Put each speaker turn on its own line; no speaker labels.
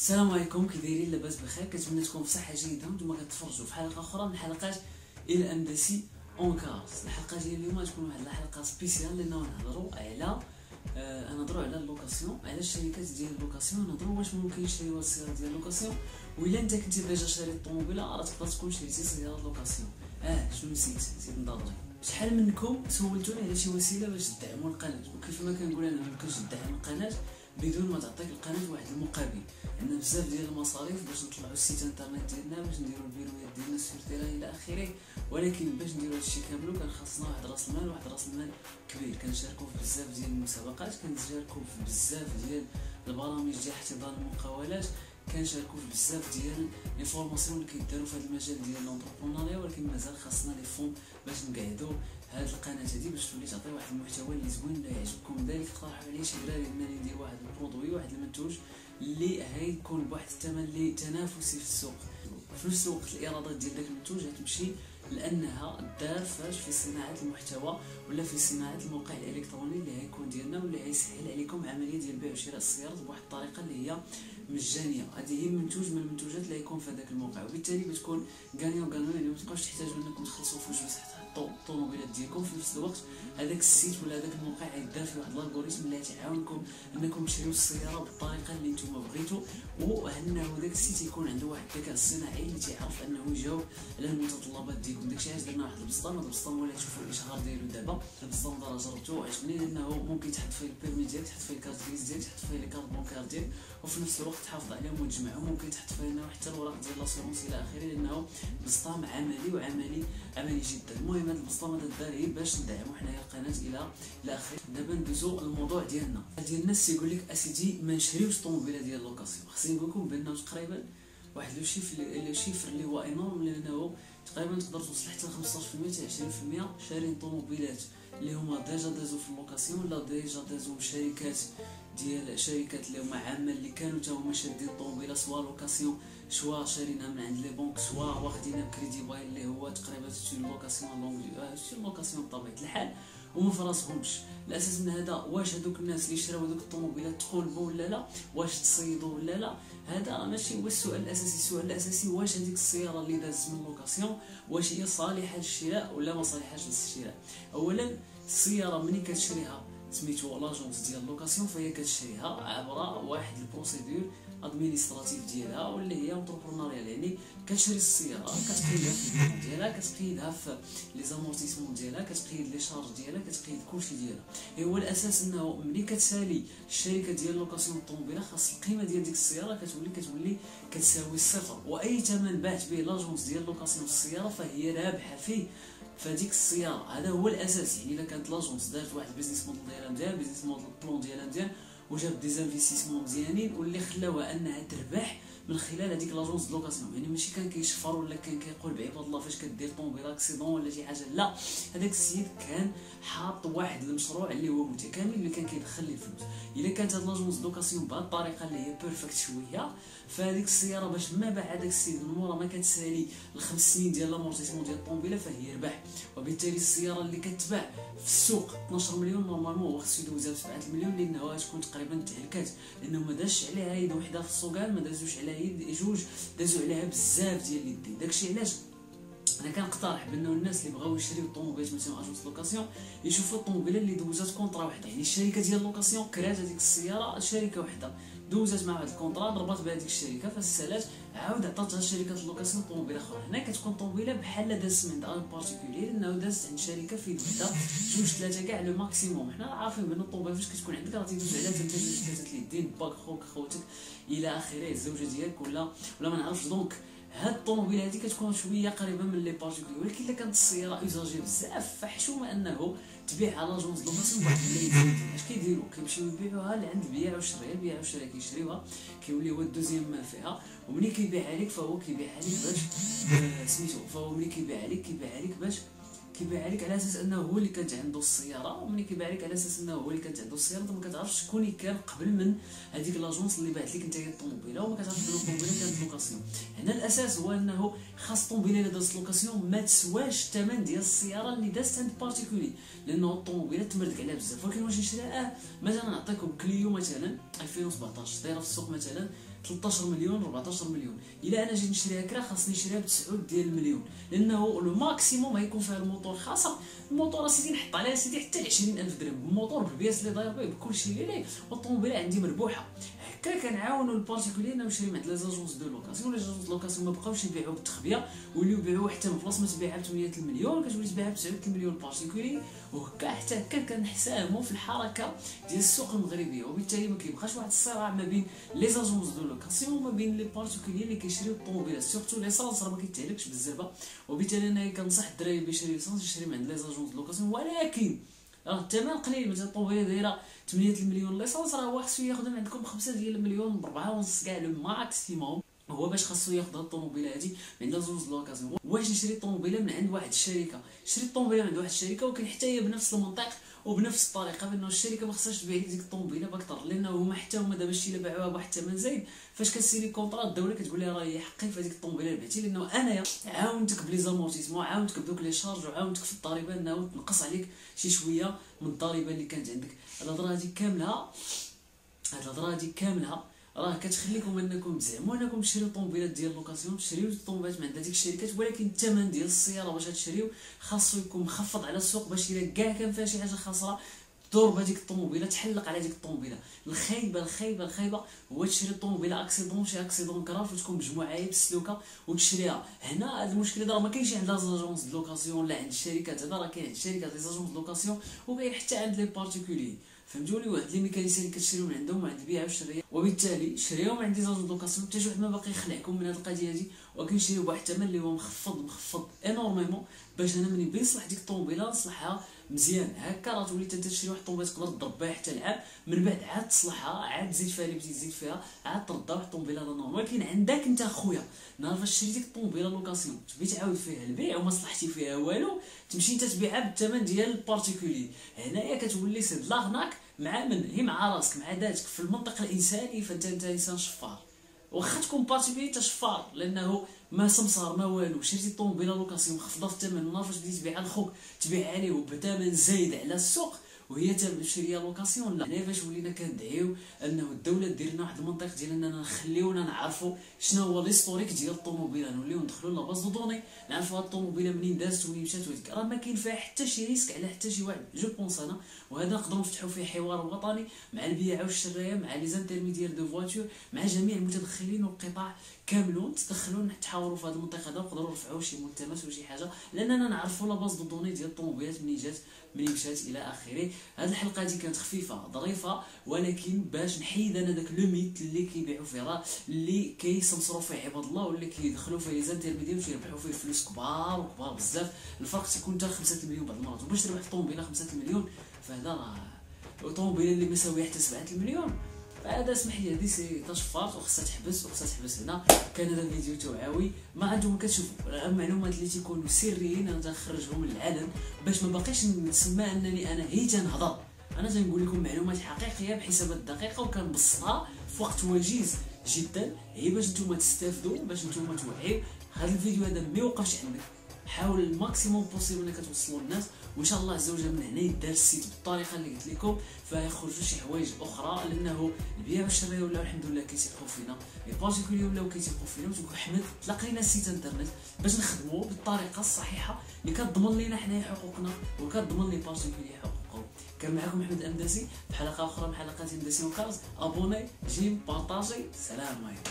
السلام عليكم كي دايرين لاباس بخير. كنتمنى تكونوا بصحة جيدة وأنتم كتفرجوا في حلقة أخرى من حلقات إلى اندسي أون كارز الحلقة ديال اليوم تكون واحد الحلقة spéciale لأن نهضروا على آه نهضروا على ال location على الشركات ديال ال location. نهضروا واش ممكن يشريوا السيارة ديال ال location. وإلا أنت كنتي déjà شاري الطوموبيله راه تقدر تكون شريتي سيارة location آه شنو نسيت؟ نسيت نضرب شحال منكم سولتوني على شي وسيلة باش تدعموا القناة؟ وكيف ما كنقول أنا ما يمكنش تدعم القناة. بدون ما تعطيك القناة واحد المقابل. عندنا بزاف ديال المصاريف باش نطلعوا ال site internet ديالنا باش نديروا الفيديوهات ديالنا et cetera إلى آخره. ولكن باش نديروا هادشي كامل كان خاصنا واحد راس المال واحد راس المال كبير. كنشاركوا في بزاف ديال المسابقات كنشاركوا في بزاف ديال البرامج ديال احتضان المقاولات. كنشاركوا في بزاف ديال les formations اللي كيداروا في هذا المجال ديال l'entrepreneuriat ولكن مازال خاصنا les fonds باش نقعدوا هاد القناة هادي باش تولي تعطي واحد المحتوى اللي زوين اللي يعجبكم. ذلك اقترحوا عليه شي دراري انني ندير واحد ال produit واحد المنتوج اللي هيكون بواحد الثمن اللي تنافسي في السوق. في نفس الوقت الإيرادات ديال داك المنتوج غتمشي لأنها دار فاش في صناعة المحتوى ولا في صناعة الموقع الإلكتروني اللي هيكون ديالنا واللي هيسهل عليكم عملية ديال بيع وشراء السيارات بواحد الطريقة اللي هي مجانيه هذه هي منتوج من المنتوجات اللي يكون في هذاك الموقع. وبالتالي بتكون gagnant gagnant يعني ما تبقاوش تحتاجوا انكم تخلصوا فلوس تحطوا الطوموبيلات ديالكم في نفس الوقت. هذاك ال site ولا هذاك الموقع غيدار فيه واحد ال algorithme اللي غيعاونكم انكم تشريو السيارة بالطريقة اللي نتوما بغيتو. وانه ذاك ال site يكون عنده واحد الذكاء الصناعي اللي تيعرف انه يجاوب على المتطلبات ديالكم. داكشي علاش درنا واحد البسطام هذا البسطام ولا تشوفوا الاشهار ديالو دابا. البسطام راه جربته عجبني لأنه ممكن تحط فيه ال permis ديالك تحط فيه ال carte grise ديالك تحط فيه les cartes bancaires ديالك. وفي نفس الوقت تحافظ عليهم وتجمعهم ممكن تحط فيه حتى الوراق ديال l'assurance إلى اخره لأنه بسطام عملي وعملي عملي جدا. المهم هذا هذا دار باش ندعموا حنايا القناه إلى إلى دابا ندوزو الموضوع ديالنا. ديال الناس تيقول لك أسيدي ما نشريوش طوموبيلة ديال location خصني نقول لكم بأنه تقريبا واحد le chiffre le chiffre اللي هو énorme لأنه تقريبا تقدر توصل حتى ل 15% حتى 20% شارين طوموبيلات. اللي هما déjà دازو في ال location ولا déjà دازو شركات ديال شركات اللي هما عامه اللي كانوا تا هما شادين الطوموبيله soit location soit شارينها من عند les banques soit واخدينها ب crédit-bail اللي هو تقريبا c'est location longue c'est location بطبيعة الحال. وما فراسهمش الاساس من هذا واش هذوك الناس اللي شراو هذوك الطوموبيلات تقولبوا ولا لا؟ واش تصيدوا ولا لا؟ هذا ماشي هو السؤال الأساسي. السؤال الأساسي واش هذيك السيارة اللي دازت من location؟ واش هي صالحة للشراء ولا ما صالحاش للشراء؟ اولا السيارة ملي كتشريها؟ سميتو l'agence ديال location فهي كتشريها عبر واحد ال procédure administrative ديالها واللي هي entrepreneuriale يعني كتشري السياره كتقيدها في ال bilan ديالها كتقيدها في les amortissements ديالها كتقيد les charges ديالها كتقيد كلشي ديالها. هو الأساس إنه ملي كتسالي الشركة ديال location الطوموبيله خاص القيمة ديال ديك السياره كتولي كتولي كتساوي الصفر. وأي ثمن بعت به l'agence ديال location السياره فهي رابحة فيه. فديك السياره هذا هو الأساس. يعني إلا كانت l'agence دارت واحد ال business model ديالها مزيان business model plan ديالها مزيان وجاب des investissements مزيانين واللي خلاوها أنها تربح من خلال هذيك l'agence location. يعني ماشي كان كيشفر ولا كان كيقولب عباد الله فاش كدير طوموبيل accident ولا شي حاجة. لا هذاك السيد كان حاط واحد المشروع اللي هو متكامل اللي كان كيدخل ليه الفلوس. إلا كانت هاد l'agence location بهاد الطريقة اللي هي perfect شوية فهذيك السيارة باش ما باع هذاك السيد من مورا ما كتسالي الخمس سنين ديال l'amortissement ديال الطوموبيله فهي ربح. وبالتالي السيارة اللي كتباع في السوق 12 مليون normalement هو خصو يدوزها ب 7 مليون لأنه تكون تقريبا تهلكات. لأنه ما دازش عليها يد وحدة في السوقان ما دازوش عليها يد جوج دازو عليها بزاف ديال اليدين داكشي علاش؟ أنا كنقترح بأنه الناس اللي بغاو يشريو الطوموبيلات مثلا agence location يشوفوا الطوموبيله اللي دوزات contrat واحدة يعني الشركة ديال location كرات هذيك السيارة شركة واحدة دوزات مع واحد ال contrat ضربات بهذيك الشركة فسالات عاود عطاتها شركة ال location طوموبيل أخرى. هنا كتكون طوموبيله بحال دازت من un particulier لأنه دازت عند شركة في وحده جوج ثلاثة كاع le maximum. حنا عارفين بأن الطوموبيل فاش كتكون عندك راه تيدوز عليها ثلاثة جوج ثلاثة اليدين باك خوك خوتك إلى آخره الزوجة ديالك ولا ولا ما نعرفش. donc هاد الطوموبيل هادي كتكون شوية قريبة من les particuliers ولكن إلا كانت السياره usagée بزاف فحشومه أنه تبيع l'agence location بواحد الملايين اش كيديروا كيمشيو يبيعوها لعند البياع والشراء البياع والشراء كيشريوها كيولي هو ال deuxième main فيها وملي كيبيعها لك فهو كيبيعها لك باش آه، سميتو فهو ملي كيبيعها لك كيبيعها لك باش كيبيع عليك على أساس أنه هو اللي كانت عنده السيارة وملي كيبيع عليك على أساس أنه هو اللي كانت عنده السيارة انت ما كتعرفش شكون اللي كان قبل من هذيك l'agence اللي باعت لك أنت الطوموبيلة وما كتعرفش بان الطوموبيلة كانت location. هنا الأساس هو أنه خاص الطوموبيلة اللي دازت location ما تسواش الثمن ديال السيارة اللي دازت عند particulier لأنه الطوموبيلة تمردك عليها بزاف. ولكن واش نشريها؟ آه مثلا نعطيكم Clio مثلا 2017 دايرة في السوق مثلا. 13 مليون 14 مليون. إلا أنا جيت نشريها كرا خاصني نشريها ب 9 ديال المليون لأنه le maximum غيكون فيها الموتور خاصة الموتور سيدي نحط عليها سيدي حتى 20000 درهم. ال moteur بال pièces اللي داير به بكلشي اللي ليه والطوموبيله عندي مربوحة. هكا كنعاونوا ال particulier انهم يشريو عند les agences de location les agences de location ما بقاوش يبيعوا بالتخبية ولاو يبيعوا حتى من بلاصه ما تبيعها ب 8 المليون. كتولي تبيعها ب 9 المليون particulier وهكا حتى هكا كنحساهموا في الحركة ديال السوق المغربية. وبالتالي ما كيبقاش واحد الصراع ما بين les agences location وما بين les particuliers اللي كيشريو الطوموبيلات. surtout l'essence راه ما كيتهلكش بالزربه وبالتالي أنا كنصح الدراري اللي يشري l'essence يشري من عند les agences location ولكن راه الثمن قليل. مثلا الطوموبيله دايرة 8 المليون. l'essence راه هو خصو ياخذ عندكم 5 ديال المليون ب 4 ونص كاع le maximum هو باش خاصو ياخذ هاد الطوموبيلة هادي من عند les agences location واش نشري الطوموبيلة من عند واحد الشركة؟ شري الطوموبيلة من عند واحد الشركة ولكن حتى هي بنفس المنطق. وبنفس الطريقة بأنه الشركة ما خصهاش تبيع ديك الطوموبيله بأكثر لأنه هما حتى هما دابا الشيء اللي باعوها بواحد الثمن زايد. فاش كتسيري contrat الدولة كتقول لها راه حقي في هذيك الطوموبيله اللي بعتي لأنه انايا عاونتك ب les amortissements عاونتك بدوك les charges وعاونتك في الضريبة إنه تنقص عليك شي شوية من الضريبة اللي كانت عندك. الهضرة هذه كاملها هاد الهضرة هادي كاملها راه كتخليكم انكم تزعموا انكم تشريو طوموبيلات ديال location تشريو الطوموبيلات من عند هذيك الشركات ولكن الثمن ديال السياره باش تشريو خاصو يكون مخفض على السوق باش إلا كاع كان فيها شي حاجة خاسره دور بهذيك الطوموبيله تحلق على ديك الطوموبيله الخايبة الخايبة الخايبة هو تشري الطوموبيله accident شي accident grave وتكون مجموعة بالسلوكه وتشريها. هنا هذا المشكل هذا راه ما كاينش عند l'agence de location لا عند الشركات هذا راه كاين عند الشركات les agences de location وكاين حتى عند les particuliers فهمتوني واحد les mécaniciens اللي كتشريو من عندهم عند البيع والشريه وبالتالي شريو من عند les agences de location حتى شي واحد ما باقي يخلعكم من هذه القضية هذه وكنشريو بواحد الثمن اللي هو مخفض مخفض énormément باش أنا ملي بغيت نصلح ديك الطوموبيلة نصلحها مزيان. هكا راه تولي انت تشري واحد الطوموبيله تقدر تضرب بها حتى العام من بعد عاد تصلحها عاد تزيد فيها اللي بغيتي تزيد فيها عاد تردها واحد الطوموبيله normale. ولكن عندك انت خويا نهار فاش شريتي ديك الطوموبيله location تبي تعاود فيها البيع وما صلحتي فيها والو. تمشي انت تبيعها بالثمن ديال ال particulier هنايا كتولي c'est de l'arnaque مع من؟ هي مع راسك مع ذاتك. في المنطق الانساني فانت أنت إنسان شفار. واخا تكون particulier تشفار لأنه ما سمسار ما والو. شريتي طوموبيله location مخفضة في الثمن نهار فاش بديتي تبيعها لخوك تبيع عليه بثمن زايد على السوق. وهي تشري location لا. هنا فاش ولينا كندعيو أنه الدولة دير لنا واحد المنطق ديال أننا نخليونا نعرفوا شنو هو l'historique ديال الطوموبيله نوليو ندخلوا la base de données نعرفوا هاد الطوموبيله منين دازت ومنين مشات وديك راه ما كاين فيها حتى شي risque على حتى شي واحد je pense أنا. وهذا نقدروا نفتحوا فيه حوار وطني مع البيع والشراية مع les intermédiaires de voiture مع جميع المتدخلين والقطاع كاملون تدخلوا نتحاوروا في هذه المنطقة هذا ونقدروا نرفعوا شي ملتمس وشي حاجة. لأننا نعرفوا la base de données ديال الطوموبيلات منين جات منين مشات إلى آخره. هذه الحلقة هذه كانت خفيفة ظريفة ولكن باش نحيد أنا داك le mythe اللي كيبيعوا فيه راه اللي كيسمسروا فيه عباد الله واللي كيدخلوا فيه les intermédiaires وتيربحوا فيه فلوس كبار وكبار بزاف. الفرق تيكون حتى 5 مليون بعض المرات. وباش تربح طوموبيلة 5 مليون فهذا راه طوموبيلة اللي مساوية حتى 7 المليون هذا اسمح لي هذه تشفاط وخصها تحبس وخصها تحبس هنا. كان هذا الفيديو توعوي. ما أنتم كتشوفوا المعلومات اللي تيكونوا سريين أنا تنخرجهم للعلن باش ما باقيش نسمى أنني أنا هي تنهضر. أنا تنقول لكم معلومات حقيقية بحسابات دقيقه وكنبسطها في وقت وجيز جدا. هي باش نتوما تستافدوا باش نتوما توعيو. هذا الفيديو هذا ما يوقفش عندك. حاول ال maximum possible إنك توصلوا للناس وإن شاء الله عز وجل من هنا يدار ال site بالطريقة اللي قلت لكم فيخرجوا شي حوايج أخرى لأنه البيع والشراء ولاو الحمد لله كيتيقوا فينا. les particuliers ولاو كيتيقوا فينا وتقول حمد تلاقينا site internet باش نخدموا بالطريقة الصحيحة اللي كتضمن لنا حنايا حقوقنا وكتضمن les particuliers حقوقهم. كان معكم احمد امداسي في حلقة أخرى من حلقات امداسي و Cars abonnez j'aime partagez سلام عليكم